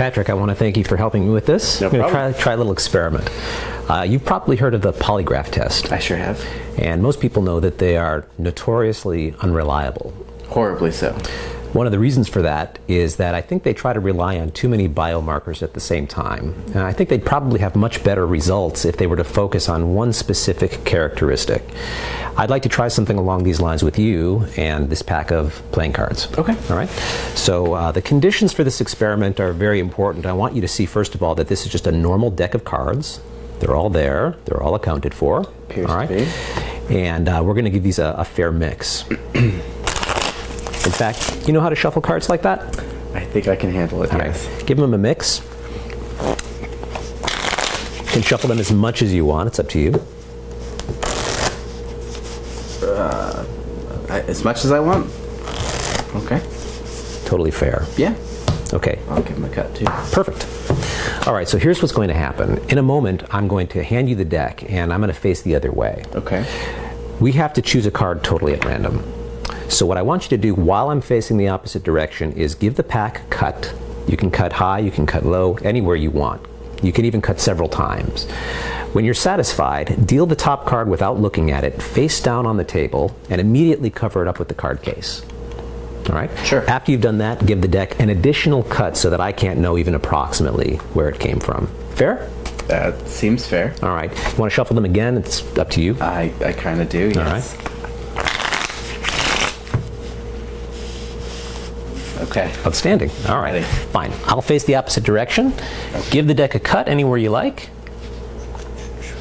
Patrick, I want to thank you for helping me with this. No I'm going to try, try a little experiment. Uh, you've probably heard of the polygraph test, I sure have. and most people know that they are notoriously unreliable. Horribly so. One of the reasons for that is that I think they try to rely on too many biomarkers at the same time. And I think they'd probably have much better results if they were to focus on one specific characteristic. I'd like to try something along these lines with you and this pack of playing cards. Okay. All right. So uh, the conditions for this experiment are very important. I want you to see, first of all, that this is just a normal deck of cards. They're all there. They're all accounted for. Appears all right. And uh, we're going to give these a, a fair mix. In fact, you know how to shuffle cards like that? I think I can handle it. All yes. right. Give them a mix. You can shuffle them as much as you want. It's up to you. Uh, I, as much as I want. Okay. Totally fair. Yeah. Okay. I'll give him a cut too. Perfect. All right, so here's what's going to happen. In a moment, I'm going to hand you the deck, and I'm going to face the other way. Okay. We have to choose a card totally at random. So, what I want you to do while I'm facing the opposite direction is give the pack a cut. You can cut high, you can cut low, anywhere you want. You can even cut several times. When you're satisfied, deal the top card without looking at it, face down on the table, and immediately cover it up with the card case. All right? Sure. After you've done that, give the deck an additional cut so that I can't know even approximately where it came from. Fair? That seems fair. All right. You want to shuffle them again? It's up to you. I, I kind of do. Yes. Okay. Outstanding. All right. Ready. Fine. I'll face the opposite direction. Give the deck a cut anywhere you like.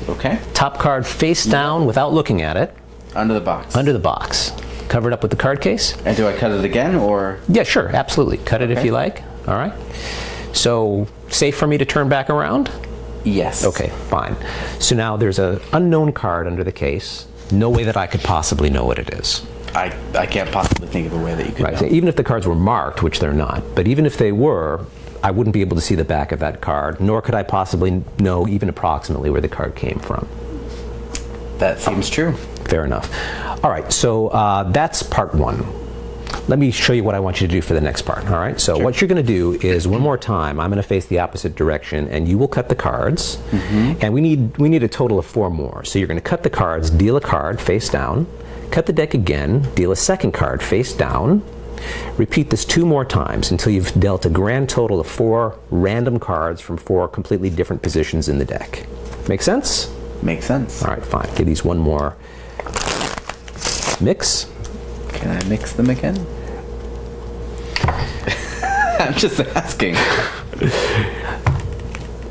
Okay. Top card face down without looking at it. Under the box. Under the box. Cover it up with the card case. and do I cut it again or? Yeah, sure. Absolutely. Cut it if you like. All right. So, safe for me to turn back around? Yes. Okay, fine. So now there's an unknown card under the case. No way that I could possibly know what it is. I, I can't possibly think of a way that you could. Right. So even if the cards were marked, which they're not, but even if they were, I wouldn't be able to see the back of that card, nor could I possibly know even approximately where the card came from. That seems true. Fair enough. All right, so uh, that's part one. Let me show you what I want you to do for the next part. All right, so what you're going to do is one more time. I'm going to face the opposite direction, and you will cut the cards. Mm-hmm. And we need we need a total of four more. So you're going to cut the cards, deal a card face down, cut the deck again, deal a second card face down. Repeat this two more times until you've dealt a grand total of four random cards from four completely different positions in the deck. Make sense? Makes sense. All right, fine. Give these one more mix. Can I mix them again? I'm just asking.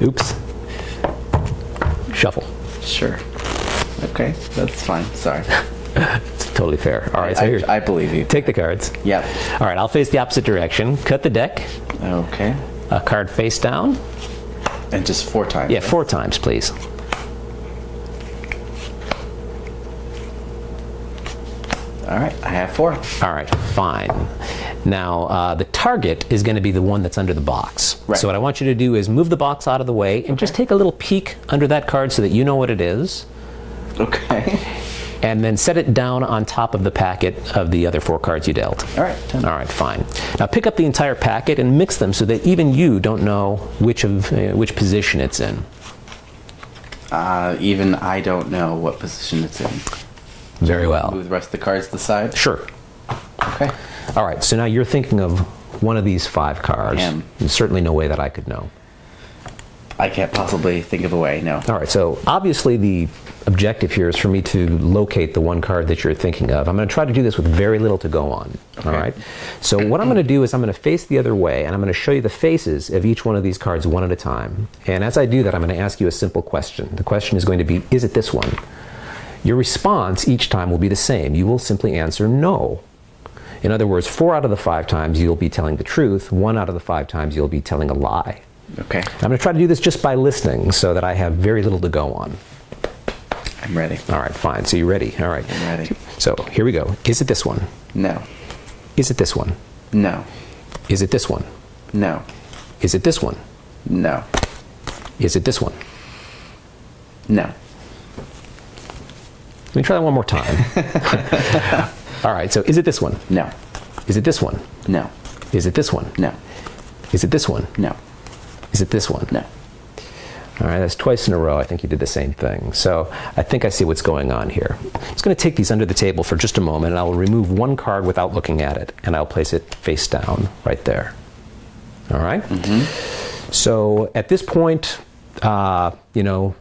Oops. Shuffle. Sure. Okay, that's fine. Sorry. It's totally fair. All right, so I, here. I believe you. Take the cards. Yep. All right, I'll face the opposite direction. Cut the deck. Okay. A card face down. And just four times. Yeah, four times, please. All right. I have four. All right, fine. Now, uh, the target is going to be the one that's under the box. Right. So, what I want you to do is move the box out of the way and just take a little peek under that card so that you know what it is. Okay. and then set it down on top of the packet of the other four cards you dealt. All right. Done. All right, fine. Now pick up the entire packet and mix them so that even you don't know which of uh, which position it's in. Uh, even I don't know what position it's in. Very well. Move the rest of the cards to the side. Sure. Okay. All right. So now you're thinking of one of these five cards. am. There's certainly no way that I could know. I can't possibly think of a way. No. All right. So obviously the objective here is for me to locate the one card that you're thinking of. I'm going to try to do this with very little to go on. All Okay. right. So what I'm going to do is I'm going to face the other way and I'm going to show you the faces of each one of these cards one at a time. And as I do that, I'm going to ask you a simple question. The question is going to be, is it this one? Your response each time will be the same. You will simply answer no. In other words, four out of the five times you'll be telling the truth, one out of the five times you'll be telling a lie. Okay. I'm going to try to do this just by listening so that I have very little to go on. I'm ready. All right, fine. So you ready? All right. I'm ready. So here we go. Is it this one? No. Is it this one? No. Is it this one? No. Is it this one? No. Is it this one? No. Let me try that one more time. All right, so is it this one? No. Is it this one? No. Is it this one? No. Is it this one? No. Is it this one? No. All right, that's twice in a row. I think you did the same thing. So I think I see what's going on here. I'm just going to take these under the table for just a moment, and I will remove one card without looking at it, and I'll place it face down right there. All right? So at this point, uh, you know,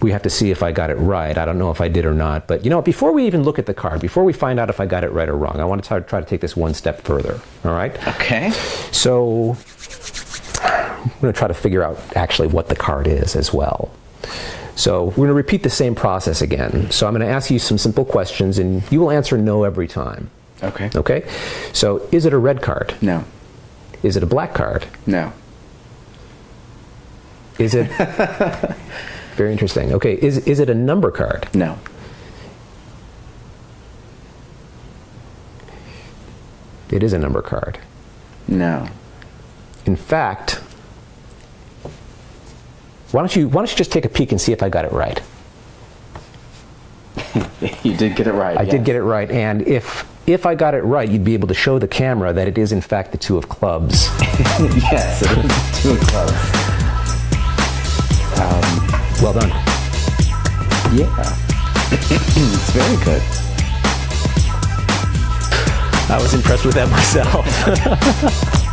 we have to see if I got it right. I don't know if I did or not. But you know, before we even look at the card, before we find out if I got it right or wrong, I want to try, try to take this one step further. All right? Okay. So I'm going to try to figure out actually what the card is as well. So we're going to repeat the same process again. So I'm going to ask you some simple questions, and you will answer no every time. Okay. Okay? So is it a red card? No. Is it a black card? No. Is it? Very interesting. Okay. Is is it a number card? No. It is a number card. No. In fact, why don't you why don't you just take a peek and see if I got it right? You did get it right. I did get it right, and if if I got it right, you'd be able to show the camera that it is in fact the two of clubs. yes, it is two of clubs. Well done. Yeah. it's very good. I was impressed with that myself.